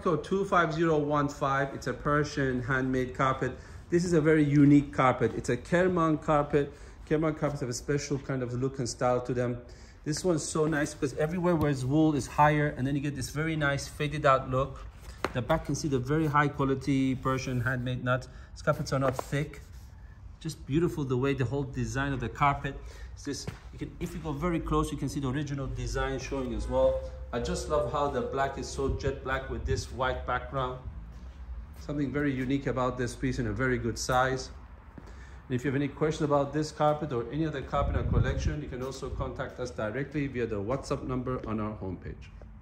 code 25015. It's a Persian handmade carpet. This is a very unique carpet. It's a Kerman carpet. Kerman carpets have a special kind of look and style to them. This one's so nice because everywhere where it's wool is higher and then you get this very nice faded out look. The back can see the very high quality Persian handmade nuts. These carpets are not thick. Just beautiful the way the whole design of the carpet. It's this, you can, if you go very close, you can see the original design showing as well. I just love how the black is so jet black with this white background. Something very unique about this piece in a very good size. And if you have any questions about this carpet or any other carpet in our collection, you can also contact us directly via the WhatsApp number on our homepage.